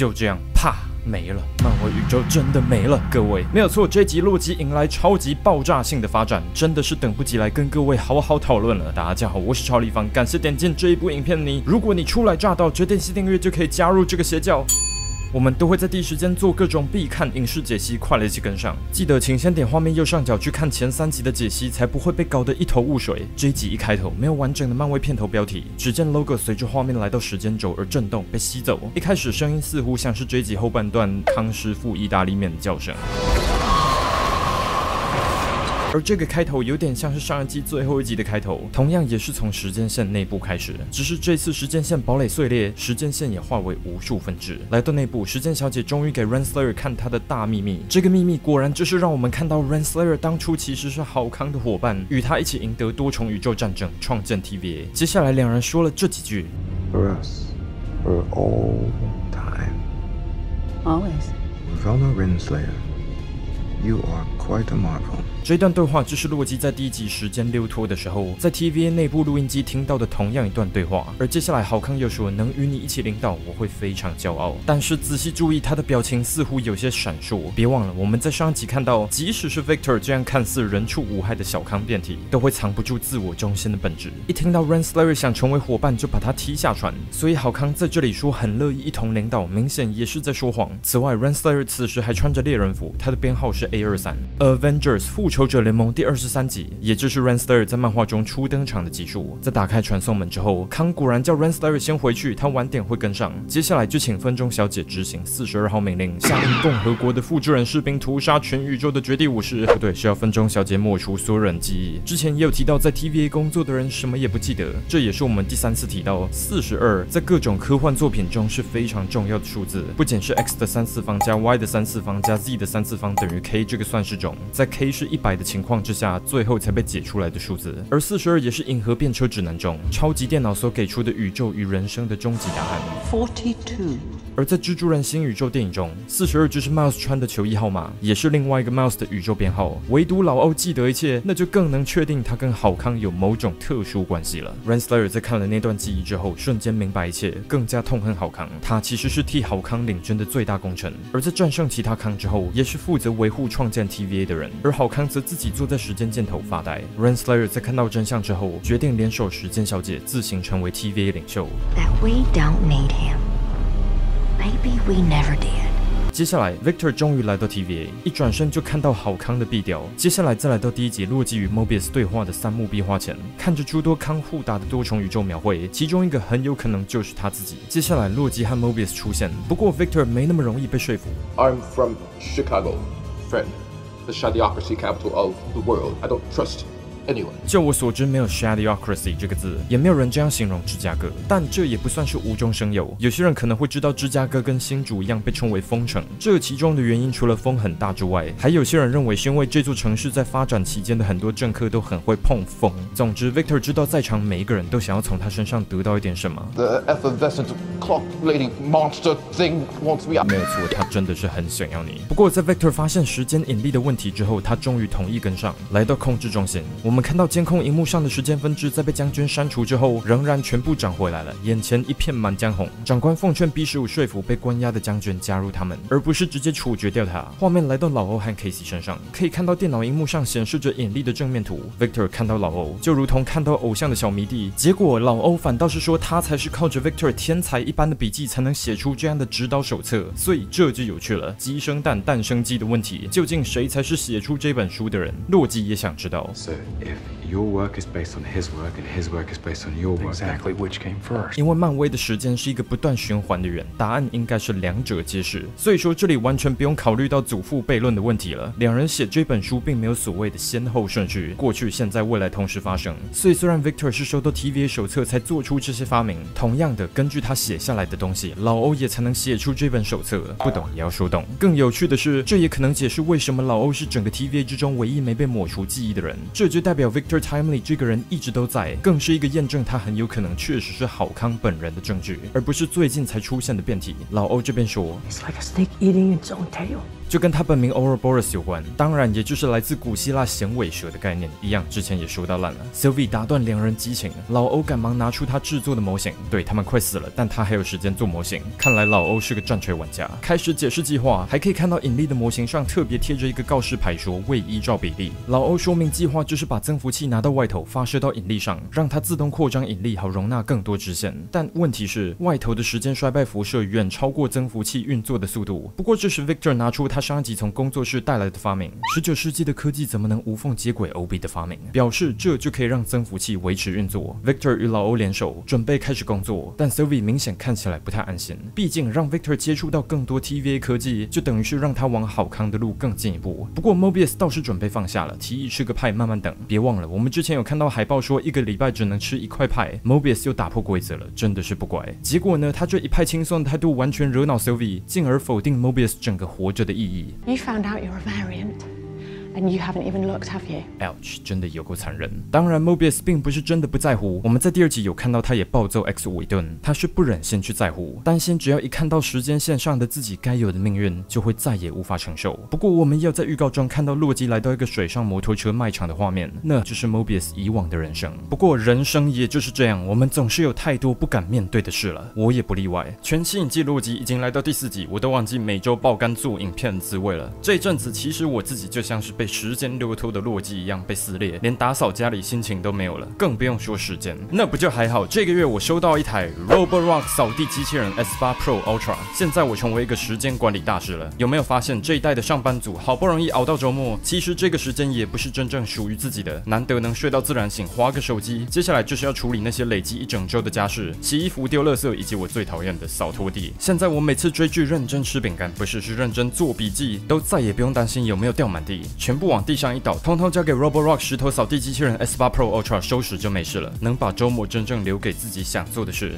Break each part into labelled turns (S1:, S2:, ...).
S1: 就这样，啪。没了，漫威宇宙真的没了，各位没有错，这集洛基迎来超级爆炸性的发展，真的是等不及来跟各位好好讨论了。大家好，我是超立方，感谢点进这一部影片的你。如果你初来乍到，决定先订阅就可以加入这个邪教。我们都会在第一时间做各种必看影视解析，快来一起跟上。记得请先点画面右上角去看前三集的解析，才不会被搞得一头雾水。这一集一开头没有完整的漫威片头标题，只见 logo 随着画面来到时间轴而震动被吸走。一开始声音似乎像是这一集后半段康师傅意大利面的叫声。而这个开头有点像是上一季最后一集的开头，同样也是从时间线内部开始，只是这次时间线堡垒碎裂，时间线也化为无数分支。来到内部，时间小姐终于给 Renslayer 看她的大秘密。这个秘密果然就是让我们看到 Renslayer 当初其实是好康的伙伴，与他一起赢得多重宇宙战争，创建 TVA。接下来两人说了这几句
S2: ：For us, for all time,
S3: always.
S2: Renslayer, you are quite a marvel.
S1: 这段对话就是洛基在第一集时间溜脱的时候，在 TVA 内部录音机听到的同样一段对话。而接下来，郝康又说：“能与你一起领导，我会非常骄傲。”但是仔细注意，他的表情似乎有些闪烁。别忘了，我们在上一集看到，即使是 Victor 这样看似人畜无害的小康变体，都会藏不住自我中心的本质。一听到 Renslayer 想成为伙伴，就把他踢下船。所以郝康在这里说很乐意一同领导，明显也是在说谎。此外，Renslayer 此时还穿着猎人服，他的编号是 A 二三。Avengers 复仇者联盟第二十三集，也就是 Renslayer 在漫画中初登场的集数。在打开传送门之后，康果然叫 Renslayer 先回去，他晚点会跟上。接下来就请分钟小姐执行四十二号命令，下令共和国的复制人士兵屠杀全宇宙的绝地武士。不对，是要分钟小姐抹除所有人记忆。之前也有提到，在 TVA 工作的人什么也不记得，这也是我们第三次提到四十二，在各种科幻作品中是非常重要的数字。不仅是 x 的三次方加 y 的三次方加 z 的三次方等于 k 这个算式中，在 k 是一百的情况之下，最后才被解出来的数字。而四十二也是银河变车指南中超级电脑所给出的宇宙与人生的终极答案。
S3: Forty-two。
S1: 而在蜘蛛人新宇宙电影中，四十二就是 Mouse 穿的球衣号码，也是另外一个 Mouse 的宇宙编号。唯独老欧记得一切，那就更能确定他跟好康有某种特殊关系了。Renslayer 在看了那段记忆之后，瞬间明白一切，更加痛恨好康。他其实是替好康领军的最大功臣，而在战胜其他康之后，也是负责维护创建 TVA 的人。而好康则自己坐在时间箭头发呆。Renslayer 在看到真相之后，决定联手时间小姐，自行成为 TVA 领袖。
S4: That we don't need him. Maybe we never did.
S1: 接下来，Victor 终于来到 TVA，一转身就看到好康的壁雕。接下来再来到第一集洛基与 Mobius 对话的三幕壁画前，看着诸多康互打的多重宇宙描绘，其中一个很有可能就是他自己。接下来，洛基和 Mobius 出现，不过 Victor 没那么容易被说服。
S5: I'm from Chicago, friend, the shadiocracy capital of the world. I don't trust anyone.
S1: 就我所知，没有 shadiocracy 这个字，也没有人这样形容芝加哥。但这也不算是无中生有。有些人可能会知道芝加哥跟新竹一样被称为风城，这其中的原因除了风很大之外，还有些人认为是因为这座城市在发展期间的很多政客都很会碰风。总之，Victor 知道在场每一个人都想要从他身上得到一点什么。
S5: The effervescent clock lady monster thing wants me.
S1: 没有错，他真的是很想要你。不过在 Victor 发现时间引力的问题之后，他终于同意跟上，来到控制中心。我我们看到监控荧幕上的时间分支在被将军删除之后，仍然全部长回来了，眼前一片满江红。长官奉劝 B 十五说服被关押的将军加入他们，而不是直接处决掉他。画面来到老欧和 Casey 身上，可以看到电脑荧幕上显示着引力的正面图。Victor 看到老欧，就如同看到偶像的小迷弟。结果老欧反倒是说他才是靠着 Victor 天才一般的笔记才能写出这样的指导手册。所以这就有趣了，鸡生蛋，蛋生鸡的问题，究竟谁才是写出这本书的人？洛基也想知道。
S2: So if your work is based on his work and his work is based on your work,
S6: Exactly which came first.
S1: 因为漫威的时间是一个不断循环的人，答案应该是两者皆是。所以说这里完全不用考虑到祖父悖论的问题了。两人写这本书并没有所谓的先后顺序，过去、现在、未来同时发生。所以虽然 Victor 是收到 TVA 手册才做出这些发明，同样的，根据他写下来的东西，老欧也才能写出这本手册。不懂也要说懂。更有趣的是，这也可能解释为什么老欧是整个 TVA 之中唯一没被抹除记忆的人。这就代代表 Victor Timely 这个人一直都在，更是一个验证他很有可能确实是郝康本人的证据，而不是最近才出现的变体。老欧这边说。
S3: It's like a snake eating its own tail.
S1: 就跟他本名 Ouroboros 有关，当然也就是来自古希腊衔尾蛇的概念一样。之前也说到烂了。Sylvie 打断两人激情，老欧赶忙拿出他制作的模型，对他们快死了，但他还有时间做模型。看来老欧是个战锤玩家。开始解释计划，还可以看到引力的模型上特别贴着一个告示牌，说未依照比例。老欧说明计划就是把增幅器拿到外头，发射到引力上，让它自动扩张引力，好容纳更多支线。但问题是，外头的时间衰败辐射远超过增幅器运作的速度。不过这时 Victor 拿出他上一集从工作室带来的发明，十九世纪的科技怎么能无缝接轨 OB 的发明？表示这就可以让增幅器维持运作。Victor 与老欧联手，准备开始工作，但 Sylvie 明显看起来不太安心。毕竟让 Victor 接触到更多 TVA 科技，就等于是让他往好康的路更进一步。不过 Mobius 倒是准备放下了，提议吃个派慢慢等。别忘了，我们之前有看到海报说一个礼拜只能吃一块派，Mobius 又打破规则了，真的是不乖。结果呢，他这一派轻松的态度完全惹恼 Sylvie，进而否定 Mobius 整个活着的意义。
S6: You found out you're a variant, and you haven't even looked, have you?
S1: Ouch，真的有够残忍。当然，Mobius 并不是真的不在乎。我们在第二集有看到他也暴揍 X 五一顿，他是不忍心去在乎，担心只要一看到时间线上的自己该有的命运，就会再也无法承受。不过，我们要在预告中看到洛基来到一个水上摩托车卖场的画面，那就是 Mobius 以往的人生。不过，人生也就是这样，我们总是有太多不敢面对的事了，我也不例外。全吸引季洛基已经来到第四集，我都忘记每周爆肝做影片的滋味了。这阵子，其实我自己就像是被时间流脱的洛基一样被撕裂，连打扫家里心情都没有了，更不用说时间。那不就还好？这个月我收到一台 Roborock 扫地机器人 S8 Pro Ultra，现在我成为一个时间管理大师了。有没有发现这一代的上班族好不容易熬到周末，其实这个时间也不是真正属于自己的，难得能睡到自然醒，划个手机。接下来就是要处理那些累积一整周的家事，洗衣服、丢垃圾，以及我最讨厌的扫拖地。现在我每次追剧认真吃饼干，不是是认真做笔记，都再也不用担心有没有掉满地，全部往地上一倒，通通交给 Roborock 石头扫地机器人 S8 Pro Ultra 收拾就没事了，能把周末真正留给自己想做的事。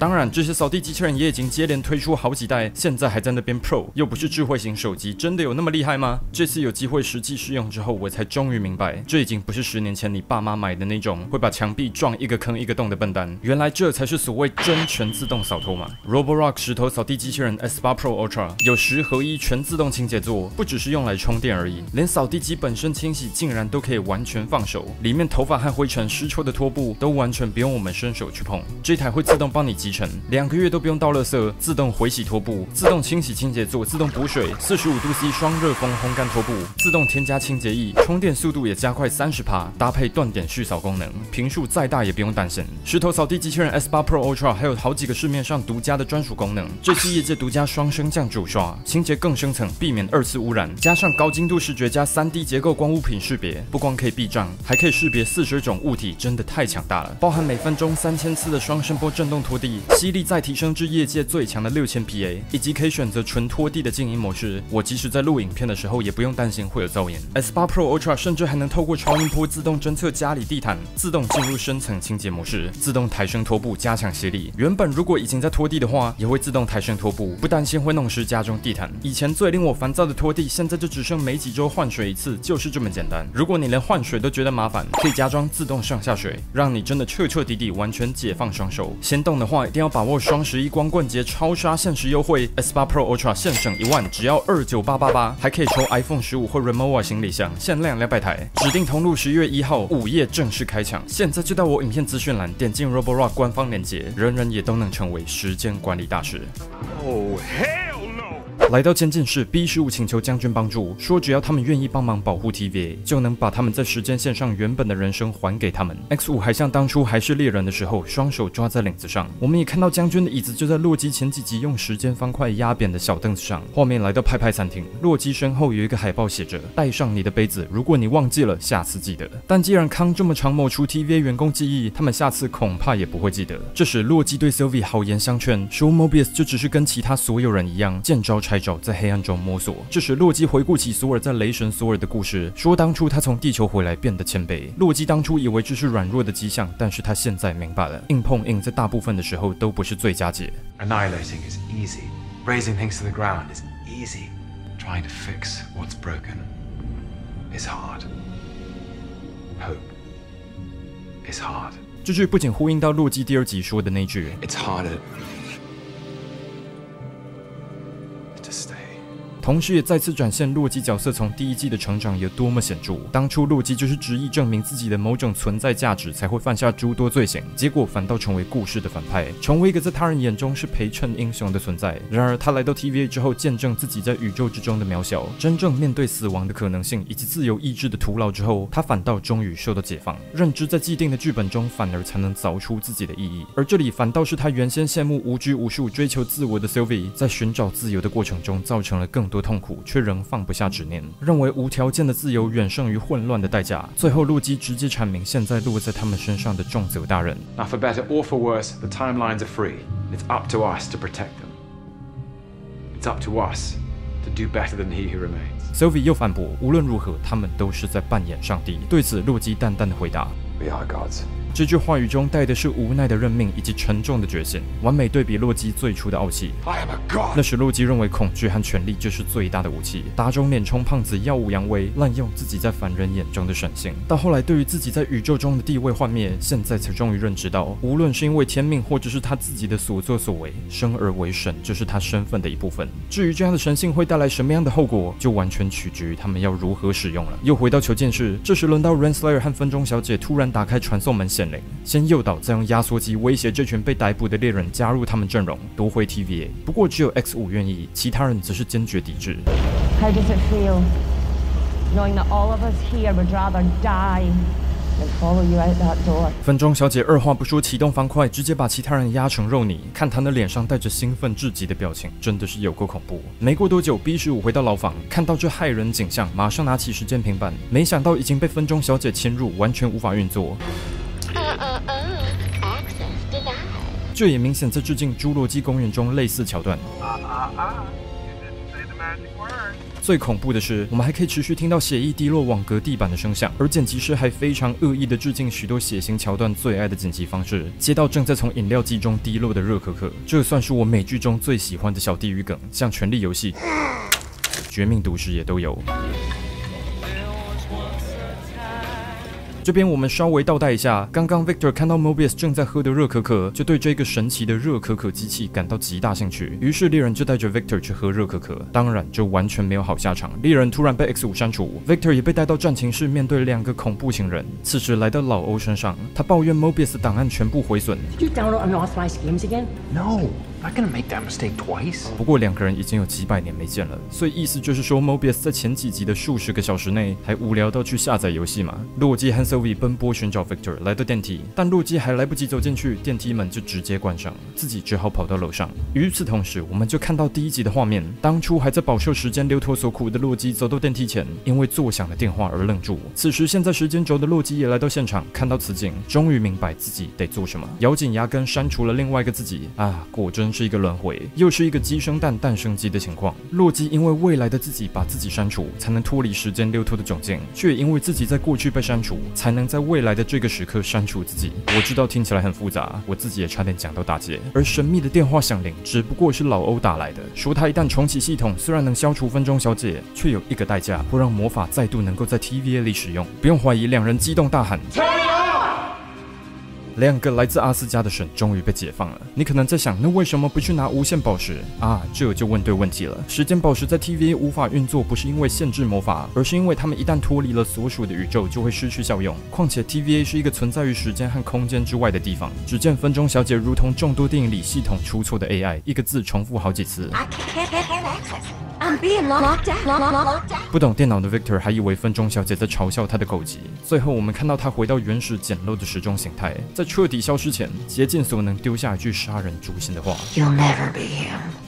S1: 当然，这些扫地机器人也已经接连推出好几代，现在还在那边 Pro，又不是智慧型手机，真的有那么厉害吗？这次有机会实际试用之后，我才终于明白，这已经不是十年前你爸妈买的那种会把墙壁撞一个坑一个洞的笨蛋，原来这才是所谓真全自动扫拖嘛。Roborock 石头扫地机器人 S8 Pro Ultra 有十合一全自动清洁座，不只是用来充电而已，连扫地机本身清洗竟然都可以完全放手，里面头发和灰尘湿臭的拖布都完全不用我们伸手去碰，这台会自动帮你集成，两个月都不用倒垃圾，自动回洗拖布，自动清洗清洁座，自动补水，四十五度 C 双热风烘干拖布，自动添加清洁液，充电速度也加快三十帕，搭配断点续扫功能，频数再大也不用担心。石头扫地机器人 S8 Pro Ultra 还有好几个市面上独家的专属功能，这次业界独家双升降主刷，清洁更深层，避免二次污染，加上高精度视觉加 3D 结构光物品识别，不光可以避障，还可以识别四十种物体，真的太强大了。包含每分钟三千次的双声波震动拖地，吸力再提升至业界最强的六千 PA，以及可以选择纯拖地的静音模式。我即使在录影片的时候，也不用担心会有噪音。S8 Pro Ultra 甚至还能透过超音波自动侦测家里地毯，自动进入深层清洁模式，自动抬升拖布，加强吸力。原本如果已经在拖地的话，也会自动抬升拖布，不担心会弄湿家中地毯。以前最令我烦躁的拖地，现在就只剩没几周换水一次，就是这么简单。如果你连换水都觉得麻烦，可以加装自动上下水，让你真的彻彻底底完全解放双手。先动的话，一定要把握双十一光棍节超杀限时优惠，S8 Pro Ultra 现省一万，只要二九八八八，还可以抽 iPhone 十五或 Remova 行李箱，限量两百台。指定通路十月一号午夜正式开抢，现在就到我影片资讯栏点进 Roborock 官方链接，人人也都能成为时间管理大师。
S7: Oh, hell!
S1: 来到监禁室，B 十五请求将军帮助，说只要他们愿意帮忙保护 TVA，就能把他们在时间线上原本的人生还给他们。X 五还像当初还是猎人的时候，双手抓在领子上。我们也看到将军的椅子就在洛基前几集用时间方块压扁的小凳子上。画面来到派派餐厅，洛基身后有一个海报写着“带上你的杯子，如果你忘记了，下次记得”。但既然康这么常抹除 TVA 员工记忆，他们下次恐怕也不会记得。这时洛基对 Sylvie 好言相劝，说 Mobius 就只是跟其他所有人一样，见招拆招，在黑暗中摸索。这时洛基回顾起索尔在雷神索尔的故事，说当初他从地球回来变得谦卑。洛基当初以为这是软弱的迹象，但是他现在明白了，硬碰硬在大部分的时候都不是最佳解。
S2: Annihilating is easy. raising things to the ground is easy. Trying to fix what's broken is hard. Hope is hard.
S1: 这句不仅呼应到洛基第二集说的那句
S2: It's harder
S1: 同时也再次展现洛基角色从第一季的成长有多么显著。当初洛基就是执意证明自己的某种存在价值，才会犯下诸多罪行，结果反倒成为故事的反派，成为一个在他人眼中是陪衬英雄的存在。然而他来到 TVA 之后，见证自己在宇宙之中的渺小，真正面对死亡的可能性以及自由意志的徒劳之后，他反倒终于受到解放，认知在既定的剧本中反而才能凿出自己的意义。而这里反倒是他原先羡慕无拘无束、追求自我的 Sylvie，在寻找自由的过程中造成了更多痛苦，却仍放不下执念，认为无条件的自由远胜于混乱的代价。最后，路基直接阐明现在落在他们身上的重责大任。
S2: Now, for better or for worse, the timelines are free. It's up to us to protect them. It's up to us to do better than he who remains.
S1: Sylvie 又反驳，无论如何，他们都是在扮演上帝。对此，洛基淡淡的回答。
S2: We are gods.
S1: 这句话语中带的是无奈的认命以及沉重的决心，完美对比洛基最初的傲气。那时洛基认为恐惧和权力就是最大的武器，打肿脸充胖子，耀武扬威，滥用自己在凡人眼中的神性。到后来，对于自己在宇宙中的地位幻灭，现在才终于认知到，无论是因为天命，或者是他自己的所作所为，生而为神就是他身份的一部分。至于这样的神性会带来什么样的后果，就完全取决于他们要如何使用了。又回到求见室，这时轮到 Renslayer 和分钟小姐突然打开传送门先诱导，再用压缩机威胁这群被逮捕的猎人加入他们阵容，夺回 TVA。不过只有 X 五愿意，其他人则是坚决抵制。
S8: How does it feel knowing that all of us here would rather die follow you out that door?
S1: 分钟小姐二话不说启动方块，直接把其他人压成肉泥。看她那脸上带着兴奋至极的表情，真的是有够恐怖。没过多久，B 十五回到牢房，看到这骇人景象，马上拿起时间平板，没想到已经被分钟小姐侵入，完全无法运作。这也明显在致敬《侏罗纪公园》中类似桥段。最恐怖的是，我们还可以持续听到血液滴落网格地板的声响，而剪辑师还非常恶意的致敬许多血腥桥段最爱的剪辑方式。接到正在从饮料机中滴落的热可可，这算是我美剧中最喜欢的小地狱梗，像《权力游戏》《绝命毒师》也都有。这边我们稍微倒带一下，刚刚 Victor 看到 Mobius 正在喝的热可可，就对这个神奇的热可可机器感到极大兴趣。于是猎人就带着 Victor 去喝热可可，当然这完全没有好下场。猎人突然被 X 五删除，Victor 也被带到战情室面对两个恐怖情人。此时来到老欧身上，他抱怨 Mobius 档案全部毁损。
S9: Did you download unauthorized games again?
S2: No, not gonna make that mistake twice.
S1: 不过两个人已经有几百年没见了，所以意思就是说，Mobius 在前几集的数十个小时内还无聊到去下载游戏嘛？洛基和 Sylvie 奔波寻找 Victor，来到电梯，但洛基还来不及走进去，电梯门就直接关上，自己只好跑到楼上。与此同时，我们就看到第一集的画面，当初还在饱受时间流脱所苦的洛基走到电梯前，因为作响的电话而愣住。此时现在时间轴的洛基也来到现场，看到此景，终于明白自己得做什么，咬紧牙根删除了另外一个自己啊，果真是一个轮回，又是一个鸡生蛋，蛋生鸡的情况。洛基因为未来的自己把自己删除，才能脱离时间流脱的窘境，却因为自己在过去被删除，才能在未来的这个时刻删除自己。我知道听起来很复杂，我自己也差点讲到打结。而神秘的电话响铃只不过是老欧打来的，说他一旦重启系统，虽然能消除分钟小姐，却有一个代价，会让魔法再度能够在 TVA 里使用。不用怀疑，两人激动大喊。两个来自阿斯加的神终于被解放了。你可能在想，那为什么不去拿无限宝石啊？这就问对问题了。时间宝石在 TVA 无法运作，不是因为限制魔法，而是因为他们一旦脱离了所属的宇宙，就会失去效用。况且 TVA 是一个存在于时间和空间之外的地方。只见分钟小姐如同众多电影里系统出错的 AI，一个字重复好几次。
S4: I can't, can't, can't access.
S1: 不懂电脑的 Victor 还以为分钟小姐在嘲笑他的狗急。最后，我们看到他回到原始简陋的时钟形态，在彻底消失前，竭尽所能丢下一句杀人诛心的话。
S4: You'll never be him.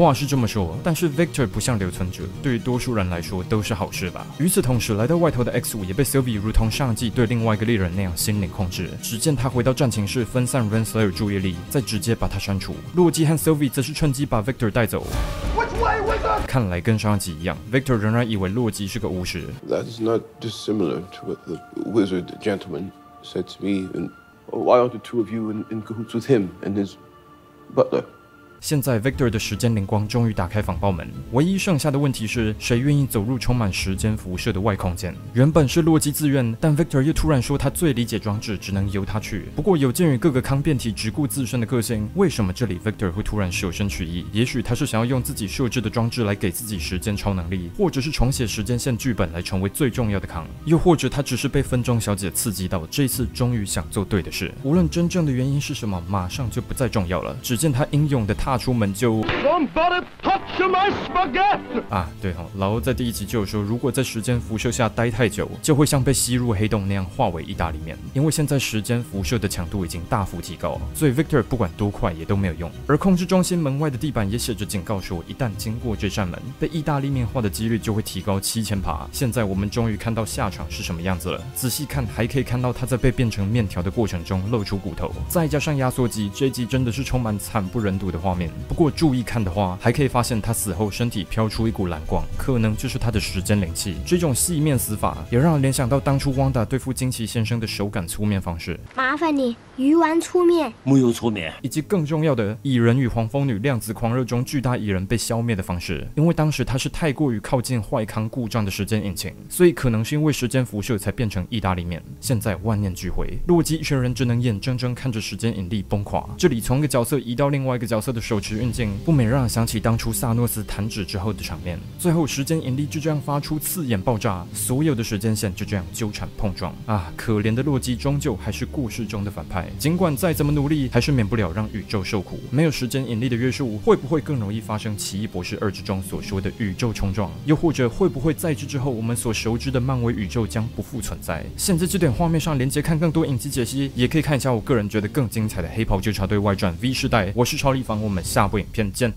S1: 话是这么说，但是 Victor 不像留存者，对于多数人来说都是好事吧。与此同时，来到外头的 X 五也被 Sylvie 如同上季对另外一个猎人那样心灵控制。只见他回到战情室，分散 Renslayer 注意力，再直接把他删除。洛基和 Sylvie 则是趁机把 Victor 带走。看来跟上一集一样，Victor 仍然以为洛基是个巫师。
S5: That is not dissimilar to what the wizard gentleman said to me. And why aren't the two of you in, in cahoots with him and his butler?
S1: 现在 Victor 的时间灵光终于打开防爆门，唯一剩下的问题是谁愿意走入充满时间辐射的外空间？原本是洛基自愿，但 Victor 又突然说他最理解装置，只能由他去。不过有鉴于各个康变体只顾自身的个性，为什么这里 Victor 会突然舍身取义？也许他是想要用自己设置的装置来给自己时间超能力，或者是重写时间线剧本来成为最重要的康，又或者他只是被分钟小姐刺激到，这次终于想做对的事。无论真正的原因是什么，马上就不再重要了。只见他英勇的踏出门就!啊，对哦，老欧在第一集就有说，如果在时间辐射下待太久，就会像被吸入黑洞那样化为意大利面。因为现在时间辐射的强度已经大幅提高，所以 Victor 不管多快也都没有用。而控制中心门外的地板也写着警告说，一旦经过这扇门，被意大利面化的几率就会提高七千爬。现在我们终于看到下场是什么样子了。仔细看，还可以看到他在被变成面条的过程中露出骨头，再加上压缩机，这一集真的是充满惨不忍睹的画面。不过注意看的话，还可以发现他死后身体飘出一股蓝光，可能就是他的时间灵气。这种细面死法，也让人联想到当初汪达对付惊奇先生的手感粗面方式。
S10: 麻烦你鱼丸粗面，
S11: 木有粗面，
S1: 以及更重要的蚁人与黄蜂女量子狂热中巨大蚁人被消灭的方式。因为当时他是太过于靠近坏康故障的时间引擎，所以可能是因为时间辐射才变成意大利面。现在万念俱灰，洛基一群人只能眼睁睁看着时间引力崩垮。这里从一个角色移到另外一个角色的手持运镜，不免让人想起当初萨诺斯弹指之后的场面。最后时间引力就这样发出刺眼爆炸，所有的时间线就这样纠缠碰撞。啊，可怜的洛基终究还是故事中的反派，尽管再怎么努力，还是免不了让宇宙受苦。没有时间引力的约束，会不会更容易发生奇异博士二之中所说的宇宙冲撞？又或者会不会在这之后，我们所熟知的漫威宇宙将不复存在？现在这点画面上连接看更多影集解析，也可以看一下我个人觉得更精彩的《黑袍纠察队外传 V 世代》。我是超立方，我们下部影片见。